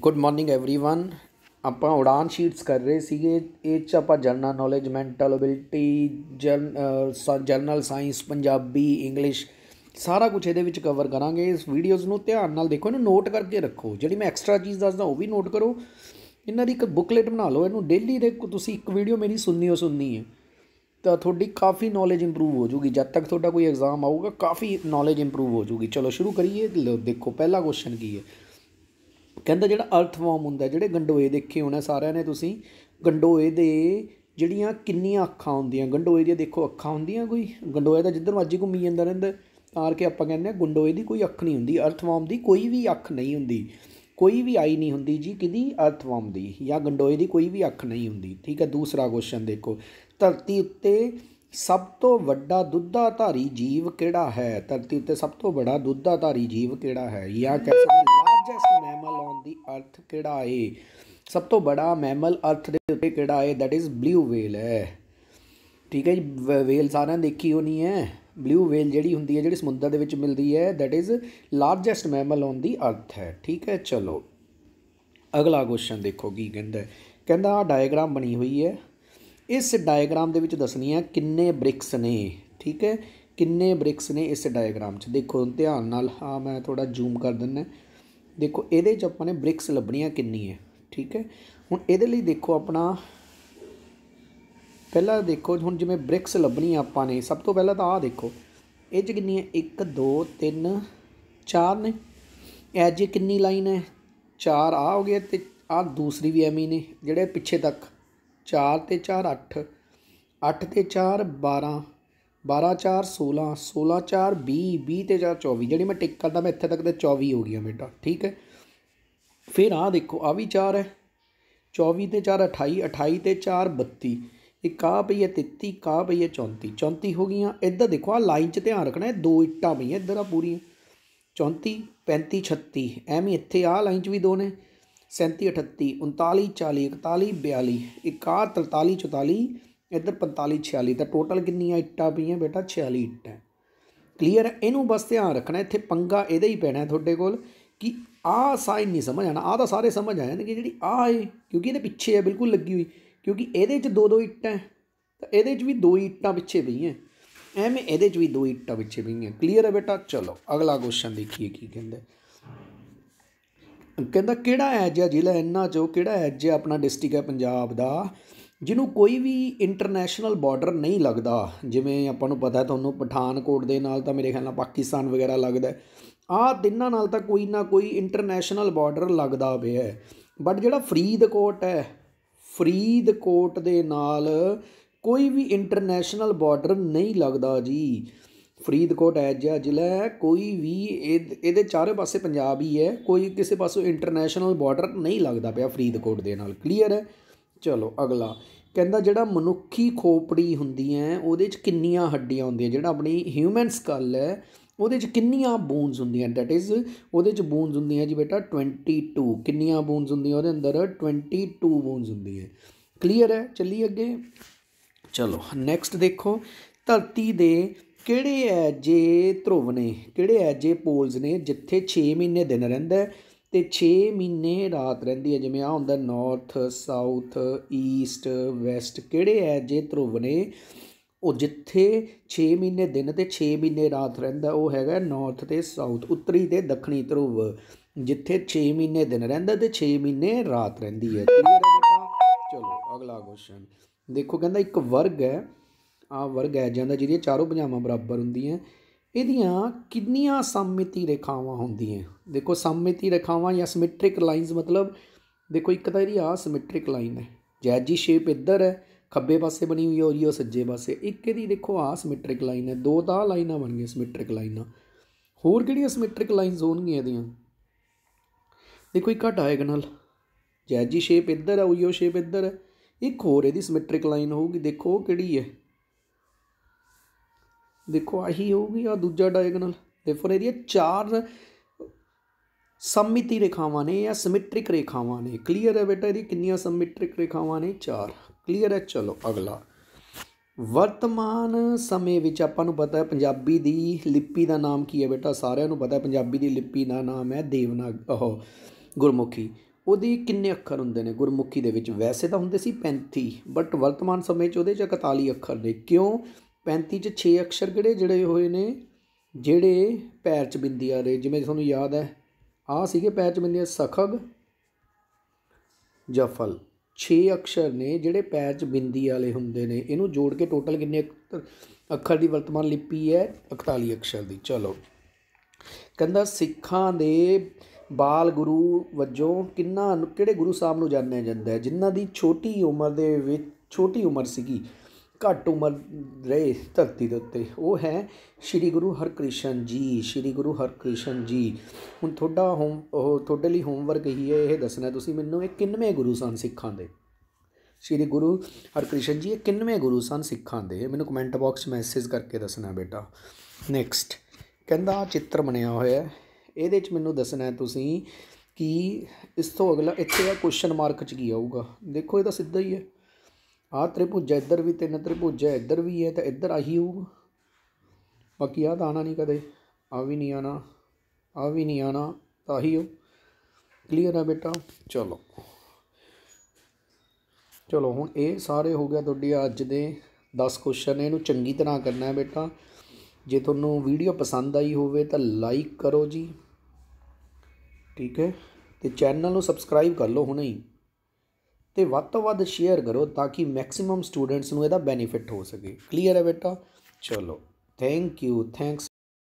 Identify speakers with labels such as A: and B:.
A: Good morning everyone ਆਪਾਂ ਉਡਾਨ sheets ਕਰ ਰਹੇ ਸੀਗੇ ਇਹ ਚ ਆਪਾਂ general knowledge mental ability general science Punjabi English ਸਾਰਾ ਕੁਝ ਇਹਦੇ ਵਿੱਚ ਕਵਰ ਕਰਾਂਗੇ ਇਸ ਵੀਡੀਓਜ਼ ਨੂੰ ਧਿਆਨ ਨਾਲ ਦੇਖੋ ਇਹਨੂੰ ਨੋਟ ਕਰਕੇ ਰੱਖੋ ਜਿਹੜੀ ਮੈਂ ਐਕਸਟਰਾ ਚੀਜ਼ ਦੱਸਦਾ ਉਹ ਵੀ ਨੋਟ ਕਰੋ ਇਹਨਾਂ ਦੀ ਇੱਕ ਬੁੱਕਲੇਟ ਬਣਾ ਲਓ ਇਹਨੂੰ ਡੇਲੀ ਦੇ ਤੁਸੀਂ ਇੱਕ ਵੀਡੀਓ ਮੇਰੀ ਸੁਣਨੀ ਹੋ ਸੁਣਨੀ ਹੈ ਤਾਂ ਤੁਹਾਡੀ ਕਾਫੀ ਨੌਲੇਜ ਇੰਪਰੂਵ ਹੋ ਜੂਗੀ ਜਦ ਤੱਕ ਤੁਹਾਡਾ ਕੋਈ ਐਗਜ਼ਾਮ ਆਊਗਾ ਕਾਫੀ ਨੌਲੇਜ ਇੰਪਰੂਵ ਹੋ ਜੂਗੀ ਚਲੋ ਸ਼ੁਰੂ ਕਰੀਏ ਦੇਖੋ ਪਹਿਲਾ ਕੁਐਸਚਨ ਕੀ ਹੈ ਕਹਿੰਦਾ ਜਿਹੜਾ ਅਰਥਵਰਮ ਹੁੰਦਾ ਜਿਹੜੇ ਗੰਡੋਏ ਦੇਖੇ ਹੋਣਾ ਸਾਰਿਆਂ ਨੇ ਤੁਸੀਂ ਗੰਡੋਏ ਦੇ ਜਿਹੜੀਆਂ ਕਿੰਨੀਆਂ ਅੱਖਾਂ ਹੁੰਦੀਆਂ ਗੰਡੋਏ ਦੀਆਂ ਦੇਖੋ ਅੱਖਾਂ ਹੁੰਦੀਆਂ ਕੋਈ ਗੰਡੋਏ ਦਾ ਜਿੱਧਰ ਮਰਜ਼ੀ ਘੁੰਮੀ ਜਾਂਦਾ ਰਹਿੰਦਾ ਤਾਰ ਕੇ ਆਪਾਂ ਕਹਿੰਦੇ ਆ ਗੰਡੋਏ ਦੀ ਕੋਈ ਅੱਖ ਨਹੀਂ ਹੁੰਦੀ ਅਰਥਵਰਮ ਦੀ ਕੋਈ ਵੀ ਅੱਖ ਨਹੀਂ ਹੁੰਦੀ, ਕੋਈ ਵੀ ਆਈ ਨਹੀਂ ਹੁੰਦੀ ਜੀ ਕਿਦੀ ਅਰਥਵਰਮ ਦੀ, ਜਾਂ ਗੰਡੋਏ ਦੀ ਕੋਈ ਵੀ ਅੱਖ ਨਹੀਂ ਹੁੰਦੀ, ਠੀਕ ਹੈ ਦੂਸਰਾ ਕੁਐਸਚਨ ਦੇਖੋ, ਧਰਤੀ ਉੱਤੇ ਸਭ ਤੋਂ ਵੱਡਾ ਦੁੱਧਾਧਾਰੀ ਜੀਵ ਕਿਹੜਾ ਹੈ, ਧਰਤੀ ਉੱਤੇ ਸਭ ਤੋਂ ਵੱਡਾ ਦੁੱਧਾਧਾਰੀ ਜੀਵ ਕਿਹੜਾ ਹੈ, ਜਾਂ ਕਹਿ ਸਕਦੇ ਲਾਰਜੈਸਟ ਮੈਮਲ ਔਨ ਦੀ ਅਰਥ ਕਿਹੜਾ ਹੈ ਸਭ ਤੋਂ ਬੜਾ ਮੈਮਲ ਅਰਥ ਦੇ ਉੱਤੇ ਕਿਹੜਾ ਹੈ ਦੈਟ ਇਜ਼ ਬਲੂ ਵੇਲ ਹੈ। ਠੀਕ ਹੈ ਜੀ ਵੇਲ ਸਾਰਿਆਂ ਦੇਖੀ ਹੋਣੀ ਹੈ। ਬਲੂ ਵੇਲ ਜਿਹੜੀ ਹੁੰਦੀ ਹੈ, ਜਿਹੜੀ ਸਮੁੰਦਰ ਦੇ ਵਿੱਚ ਮਿਲਦੀ ਹੈ that is largest mammal on the earth ਹੈ। ਠੀਕ ਹੈ, ਚਲੋ। ਅਗਲਾ ਕੁਐਸਚਨ ਦੇਖੋ ਕੀ ਕਹਿੰਦਾ ਕਹਿੰਦਾ ਆ ਡਾਇਗਰਾਮ ਬਣੀ ਹੋਈ ਹੈ। ਇਸ ਡਾਇਗਰਾਮ ਦੇ ਵਿੱਚ ਦੱਸਣੀ ਹੈ ਕਿੰਨੇ ਬ੍ਰਿਕਸ ਨੇ। ਠੀਕ ਹੈ, ਕਿੰਨੇ ਬ੍ਰਿਕਸ ਨੇ ਇਸ ਡਾਇਗਰਾਮ 'ਚ? ਦੇਖੋ, ਧਿਆਨ ਨਾਲ, ਹਾਂ, ਮੈਂ ਥੋੜਾ ਜ਼ੂਮ ਕਰ ਦਿੰਦਾ। ਦੇਖੋ, ਇਹਦੇ 'ਚ ਆਪਾਂ ਨੇ ਬ੍ਰਿਕਸ ਲੱਭਣੀਆਂ ਕਿੰਨੀ ਹੈ, ਠੀਕ ਹੈ? ਹੁਣ ਇਹਦੇ ਲਈ ਦੇਖੋ ਆਪਣਾ, ਪਹਿਲਾਂ ਦੇਖੋ, ਹੁਣ ਜਿਵੇਂ ਬ੍ਰਿਕਸ ਲੱਭਣੀ ਆਪਾਂ ਨੇ, ਸਭ ਤੋਂ ਪਹਿਲਾਂ ਤਾਂ ਆਹ ਦੇਖੋ, ਇਹ 'ਚ ਕਿੰਨੀ ਹੈ? 1 2 3 4 ਨੇ। ਐਜ ਕਿੰਨੀ ਲਾਈਨ ਹੈ? 4 ਆ ਹੋ ਗਿਆ ਤੇ ਆ ਦੂਸਰੀ ਵੀ ਐਵੇਂ ਨੇ, ਜਿਹੜੇ ਪਿੱਛੇ ਤੱਕ। 4 ਤੇ 4 8 8 ਤੇ 4 12 12 4 16 16 4 20 20 ਤੇ 4 24 ਜਿਹੜੀ ਮੈਂ ਟਿਕ ਕਰਦਾ, ਮੈਂ ਇੱਥੇ ਤੱਕ ਤੇ 24 ਹੋ ਗਿਆ ਬੇਟਾ, ਠੀਕ ਹੈ? ਫਿਰ ਆ ਦੇਖੋ ਆ ਵੀ 4 ਹੈ। 24 ਤੇ 4 28 28 ਤੇ 4 32 ਇੱਕ ਆ ਪਈ ਹੈ? 33 ਕਾ ਪਈ ਹੈ? 34 34 ਹੋ ਗਈਆਂ। ਇੱਧਰ ਦੇਖੋ ਆ ਲਾਈਨ 'ਚ ਧਿਆਨ ਰੱਖਣਾ, ਇਹ ਦੋ ਇੱਟਾਂ ਪਈਆਂ, ਇੱਧਰ ਆ ਪੂਰੀਆਂ। 34 35 36 ਐਵੇਂ ਇੱਥੇ ਆ ਲਾਈਨ 'ਚ ਵੀ ਦੋ ਨੇ। 37 38 39 40 41 42 61 43 44 ਇੱਧਰ 45 46 ਤਾਂ ਟੋਟਲ ਕਿੰਨੀਆਂ ਇੱਟਾਂ ਪਈਆਂ ਬੇਟਾ? 46 ਇੱਟਾਂ ਕਲੀਅਰ ਇਹਨੂੰ ਬਸ ਧਿਆਨ ਰੱਖਣਾ, ਇੱਥੇ ਪੰਗਾ ਇਹਦਾ ਹੀ ਪੈਣਾ ਤੁਹਾਡੇ ਕੋਲ ਕਿ ਆਹ ਸਾਈਨ ਨਹੀਂ ਸਮਝ ਆਣਾ ਆਹ ਤਾਂ ਸਾਰੇ ਸਮਝ ਆ ਜਾਣਗੇ ਜਿਹੜੀ ਆਹ ਹੈ, ਕਿਉਂਕਿ ਇਹਦੇ ਪਿੱਛੇ ਹੈ, ਬਿਲਕੁਲ ਲੱਗੀ ਹੋਈ, ਕਿਉਂਕਿ ਇਹਦੇ 'ਚ ਦੋ ਦੋ ਇੱਟਾਂ ਤਾਂ ਇਹਦੇ 'ਚ ਵੀ ਦੋ ਇੱਟਾਂ ਪਿੱਛੇ ਪਈਆਂ। ਐਵੇਂ ਇਹਦੇ 'ਚ ਵੀ ਦੋ ਇੱਟਾਂ ਪਿੱਛੇ ਪਈਆਂ। ਕਲੀਅਰ ਹੈ ਬੇਟਾ? ਚਲੋ, ਅਗਲਾ ਕੁਐਸਚਨ ਦੇਖੀਏ ਕੀ ਕਹਿੰਦਾ। ਕਹਿੰਦਾ, ਕਿਹੜਾ ਐਜ ਹੈ ਜ਼ਿਲ੍ਹਾ ਇੰਨਾ ਚੋਂ, ਕਿਹੜਾ ਐਜ ਹੈ ਆਪਣਾ ਡਿਸਟ੍ਰਿਕਟ ਹੈ ਪੰਜਾਬ ਦਾ? ਜਿਹਨੂੰ ਕੋਈ ਵੀ ਇੰਟਰਨੈਸ਼ਨਲ ਬਾਰਡਰ ਨਹੀਂ ਲੱਗਦਾ, ਜਿਵੇਂ ਆਪਾਂ ਨੂੰ ਪਤਾ ਤੁਹਾਨੂੰ ਪਠਾਨਕੋਟ ਦੇ ਨਾਲ ਤਾਂ ਮੇਰੇ ਖਿਆਲ ਨਾਲ ਪਾਕਿਸਤਾਨ ਵਗੈਰਾ ਲੱਗਦਾ ਆਹ ਤਿੰਨਾਂ ਨਾਲ ਤਾਂ ਕੋਈ ਨਾ ਕੋਈ ਇੰਟਰਨੈਸ਼ਨਲ ਬਾਰਡਰ ਲੱਗਦਾ ਪਿਆ ਬਟ ਜਿਹੜਾ ਫਰੀਦਕੋਟ ਹੈ, ਫਰੀਦਕੋਟ ਦੇ ਨਾਲ ਕੋਈ ਵੀ ਇੰਟਰਨੈਸ਼ਨਲ ਬਾਰਡਰ ਨਹੀਂ ਲੱਗਦਾ ਜੀ। ਫਰੀਦਕੋਟ ਹੈ ਜਿਹਾ ਜ਼ਿਲ੍ਹਾ ਕੋਈ ਵੀ ਇਹਦੇ ਚਾਰੇ ਪਾਸੇ ਪੰਜਾਬ ਹੀ ਹੈ, ਕੋਈ ਕਿਸੇ ਪਾਸੋਂ ਇੰਟਰਨੈਸ਼ਨਲ ਬਾਰਡਰ ਨਹੀਂ ਲੱਗਦਾ ਪਿਆ ਫਰੀਦਕੋਟ ਦੇ ਨਾਲ ਕਲੀਅਰ ਹੈ? ਚਲੋ ਅਗਲਾ। ਕਹਿੰਦਾ ਜਿਹੜਾ ਮਨੁੱਖੀ ਖੋਪੜੀ ਹੁੰਦੀ ਹੈ ਉਹਦੇ 'ਚ ਕਿੰਨੀਆਂ ਹੱਡੀਆਂ ਹੁੰਦੀਆਂ? ਜਿਹੜਾ ਆਪਣੀ ਹਿਊਮਨ ਸਕਲ ਹੈ ਉਹਦੇ 'ਚ ਕਿੰਨੀਆਂ ਬੋਨਸ ਹੁੰਦੀਆਂ? ਦੈਟ ਇਜ਼ ਉਹਦੇ 'ਚ ਬੋਨਸ ਹੁੰਦੀਆਂ ਜੀ ਬੇਟਾ 22 ਕਿੰਨੀਆਂ ਬੋਨਸ ਹੁੰਦੀਆਂ ਉਹਦੇ ਅੰਦਰ? 22 ਬੋਨਸ ਹੁੰਦੀਆਂ। ਕਲੀਅਰ ਹੈ ਚੱਲੀ ਅੱਗੇ? ਚਲੋ ਨੈਕਸਟ ਦੇਖੋ। ਧਰਤੀ ਦੇ ਕਿਹੜੇ ਐਜੇ ਧਰੁਵ ਨੇ? ਕਿਹੜੇ ਐਜੇ ਪੋਲਸ ਨੇ? ਜਿੱਥੇ 6 ਮਹੀਨੇ ਦਿਨ ਰਹਿੰਦਾ ਤੇ 6 ਮਹੀਨੇ ਰਾਤ ਰਹਿੰਦੀ ਹੈ। ਜਿਵੇਂ ਆ ਹੁੰਦਾ ਨਾਰਥ ਸਾਊਥ ਈਸਟ ਵੈਸਟ ਕਿਹੜੇ ਐਜੇ ਧਰੁਵ ਨੇ ਉਹ ਜਿੱਥੇ 6 ਮਹੀਨੇ ਦਿਨ ਤੇ 6 ਮਹੀਨੇ ਰਾਤ ਰਹਿੰਦਾ, ਉਹ ਹੈਗਾ ਨਾਰਥ ਤੇ ਸਾਊਥ ਉੱਤਰੀ ਤੇ ਦੱਖਣੀ ਧਰੁਵ। ਜਿੱਥੇ 6 ਮਹੀਨੇ ਦਿਨ ਰਹਿੰਦਾ ਤੇ 6 ਮਹੀਨੇ ਰਾਤ ਰਹਿੰਦੀ ਹੈ। ਕਲੀਅਰ ਹੈ ਬੇਟਾ? ਚਲੋ, ਅਗਲਾ ਕੁਐਸਚਨ ਦੇਖੋ, ਕਹਿੰਦਾ ਇੱਕ ਵਰਗ ਹੈ ਆ ਵਰਗ ਹੈ ਜਾਂਦਾ ਜਿਹਦੀਆਂ ਚਾਰੋਂ ਭੁਜਾਵਾਂ ਬਰਾਬਰ ਹੁੰਦੀਆਂ ਇਹਦੀਆਂ ਕਿੰਨੀਆਂ ਸਮਮਿਤੀ ਰੇਖਾਵਾਂ ਹੁੰਦੀਆਂ? ਦੇਖੋ ਸਮਮਿਤੀ ਰੇਖਾਵਾਂ ਜਾਂ ਸਿਮੈਟ੍ਰਿਕ ਲਾਈਨਸ ਮਤਲਬ, ਦੇਖੋ, ਇੱਕ ਤਾਂ ਇਹਦੀ ਆ ਸਿਮੈਟ੍ਰਿਕ ਲਾਈਨ ਹੈ। ਜੈਜੀ ਸ਼ੇਪ ਇੱਧਰ ਹੈ, ਖੱਬੇ ਪਾਸੇ ਬਣੀ ਹੋਈ ਹੋ ਰਹੀ ਸੱਜੇ ਪਾਸੇ। ਇੱਕ ਇਹਦੀ ਦੇਖੋ ਆ ਸਿਮੈਟ੍ਰਿਕ ਲਾਈਨ ਹੈ। ਦੋ ਤਾਂ ਲਾਈਨਾਂ ਬਣ ਗਈਆਂ ਸਿਮੈਟ੍ਰਿਕ ਲਾਈਨਾਂ ਹੋਰ ਕਿਹੜੀਆਂ ਸਿਮੈਟ੍ਰਿਕ ਲਾਈਨਸ ਹੋਣਗੀਆਂ ਇਹਦੀਆਂ? ਦੇਖੋ, ਇੱਕ ਆ ਡਾਇਗਨਲ ਜੈਜੀ ਸ਼ੇਪ ਇੱਧਰ ਹੈ, ਉਹੀ ਸ਼ੇਪ ਇੱਧਰ ਹੈ। ਇੱਕ ਹੋਰ ਇਹਦੀ ਸਿਮੈਟ੍ਰਿਕ ਲਾਈਨ ਹੋਊਗੀ। ਦੇਖੋ ਕਿਹੜੀ ਹੈ? ਦੇਖੋ, ਆਹੀ ਹੋਊਗੀ ਆ ਦੂਜਾ ਡਾਇਗਨਲ ਦੇਖੋ, ਇਹਦੀਆਂ ਚਾਰ ਸਮਮਿਤੀ ਰੇਖਾਵਾਂ ਨੇ ਜਾਂ ਸਿਮੈਟ੍ਰਿਕ ਰੇਖਾਵਾਂ ਨੇ। ਕਲੀਅਰ ਹੈ ਬੇਟਾ ਇਹਦੀ ਕਿੰਨੀਆਂ ਸਿਮੈਟ੍ਰਿਕ ਰੇਖਾਵਾਂ ਨੇ? ਚਾਰ। ਕਲੀਅਰ ਹੈ? ਚਲੋ, ਅਗਲਾ। ਵਰਤਮਾਨ ਸਮੇਂ ਵਿੱਚ ਆਪਾਂ ਨੂੰ ਪਤਾ ਹੈ, ਪੰਜਾਬੀ ਦੀ ਲਿਪੀ ਦਾ ਨਾਮ ਕੀ ਹੈ ਬੇਟਾ? ਸਾਰਿਆਂ ਨੂੰ ਪਤਾ ਹੈ, ਪੰਜਾਬੀ ਦੀ ਲਿਪੀ ਦਾ ਨਾਮ ਹੈ ਦੇਵਨਾਗ ਉਹ ਗੁਰਮੁਖੀ। ਉਹਦੀ ਕਿੰਨੇ ਅੱਖਰ ਹੁੰਦੇ ਨੇ? ਗੁਰਮੁਖੀ ਦੇ ਵਿੱਚ। ਵੈਸੇ ਤਾਂ ਹੁੰਦੇ ਸੀ 35 ਬਟ ਵਰਤਮਾਨ ਸਮੇਂ 'ਚ ਉਹਦੇ 'ਚ 41 ਅੱਖਰ ਨੇ। ਕਿਉਂ? 35 'ਚ ਛੇ ਅਕਸ਼ਰ ਕਿਹੜੇ, ਜਿਹੜੇ ਹੋਏ ਨੇ? ਜਿਹੜੇ ਪੈਰ 'ਚ ਬਿੰਦੀ ਆ ਰਹੇ ਜਿਵੇਂ ਤੁਹਾਨੂੰ ਯਾਦ ਹੈ। ਆ ਸੀਗੇ ਪੈਰ 'ਚ ਬਿੰਦੀਆਂ, ਸਖਗ ਜਫਲ 6 ਅਕਸ਼ਰ ਨੇ ਜਿਹੜੇ ਪੈਰ 'ਚ ਬਿੰਦੀ ਵਾਲੇ ਹੁੰਦੇ ਨੇ। ਇਹਨੂੰ ਜੋੜ ਕੇ ਟੋਟਲ ਕਿੰਨੇ ਅੱਖਰ- ਅੱਖਰ ਦੀ ਵਰਤਮਾਨ ਲਿਪੀ ਹੈ? 41 ਅਕਸ਼ਰ ਦੀ। ਚਲੋ। ਕਹਿੰਦਾ, ਸਿੱਖਾਂ ਦੇ ਬਾਲ ਗੁਰੂ ਵਜੋਂ ਕਿੰਨਾ ਕਿਹੜੇ ਗੁਰੂ ਸਾਹਿਬ ਨੂੰ ਜਾਣਿਆ ਜਾਂਦਾ ਹੈ? ਜਿਨ੍ਹਾਂ ਦੀ ਛੋਟੀ ਉਮਰ ਦੇ ਵਿੱਚ, ਛੋਟੀ ਉਮਰ ਸੀਗੀ। ਘੱਟ ਉਮਰ ਰਹੇ ਧਰਤੀ ਦੇ ਉੱਤੇ। ਉਹ ਹੈ ਸ੍ਰੀ ਗੁਰੂ ਹਰਕ੍ਰਿਸ਼ਨ ਜੀ, ਸ੍ਰੀ ਗੁਰੂ ਹਰਕ੍ਰਿਸ਼ਨ ਜੀ। ਹੁਣ ਤੁਹਾਡਾ ਹੋਮ, ਉਹ ਤੁਹਾਡੇ ਲਈ ਹੋਮਵਰਕ ਇਹੀ ਹੈ, ਇਹ ਦੱਸਣਾ ਤੁਸੀਂ ਮੈਨੂੰ, ਇਹ ਕਿੰਨਵੇਂ ਗੁਰੂ ਸਨ ਸਿੱਖਾਂ ਦੇ? ਸ੍ਰੀ ਗੁਰੂ ਹਰਕ੍ਰਿਸ਼ਨ ਜੀ, ਇਹ ਕਿੰਨਵੇਂ ਗੁਰੂ ਸਨ ਸਿੱਖਾਂ ਦੇ? ਮੈਨੂੰ ਕਮੈਂਟ ਬਾਕਸ ਮੈਸੇਜ ਕਰਕੇ ਦੱਸਣਾ ਬੇਟਾ। ਨੈਕਸਟ ਕਹਿੰਦਾ ਚਿੱਤਰ ਬਣਿਆ ਹੋਇਆ ਹੈ। ਇਹਦੇ 'ਚ ਮੈਨੂੰ ਦੱਸਣਾ ਤੁਸੀਂ ਕਿ ਇਸ ਤੋਂ ਅਗਲਾ, ਇੱਥੇ ਆ ਕੁਐਸਚਨ ਮਾਰਕ 'ਚ ਕੀ ਆਊਗਾ? ਦੇਖੋ, ਇਹ ਤਾਂ ਸਿੱਧਾ ਹੀ ਹੈ। ਆਹ ਤ੍ਰਿਭੁਜ ਹੈ, ਇੱਧਰ ਵੀ ਤਿੰਨ ਤ੍ਰਿਭੁਜ ਹੈ, ਇੱਧਰ ਵੀ ਹੈ ਤਾਂ ਇੱਧਰ ਆਹੀ ਹੋਊਗਾ। ਬਾਕੀ ਆਹ ਤਾਂ ਆਉਣਾ ਨਹੀਂ ਕਦੇ ਆ ਵੀ ਨਹੀਂ ਆਣਾ ਆ ਵੀ ਨਹੀਂ ਆਣਾ ਤਾਂ ਆਹੀ ਹੋ। ਕਲੀਅਰ ਹੈ ਬੇਟਾ? ਚਲੋ। ਚਲੋ, ਹੁਣ ਇਹ ਸਾਰੇ ਹੋ ਗਿਆ ਤੁਹਾਡੀ ਅੱਜ ਦੇ 10 ਕੁਐਸਚਨ ਇਹਨੂੰ ਚੰਗੀ ਤਰ੍ਹਾਂ ਕਰਨਾ ਹੈ ਬੇਟਾ। ਜੇ ਤੁਹਾਨੂੰ ਵੀਡੀਓ ਪਸੰਦ ਆਈ ਹੋਵੇ ਤਾਂ ਲਾਈਕ ਕਰੋ ਜੀ। ਠੀਕ ਹੈ? ਤੇ ਚੈਨਲ ਨੂੰ ਸਬਸਕ੍ਰਾਈਬ ਕਰ ਲਓ ਹੁਣੇ ਹੀ। ਤੇ ਵੱਧ ਤੋਂ ਵੱਧ ਸ਼ੇਅਰ ਕਰੋ ਤਾਂ ਕਿ ਮੈਕਸਿਮਮ ਸਟੂਡੈਂਟਸ ਨੂੰ ਇਹਦਾ ਬੈਨੀਫਿਟ ਹੋ ਸਕੇ। ਕਲੀਅਰ ਹੈ ਬੇਟਾ? ਚਲੋ। Thank you thanks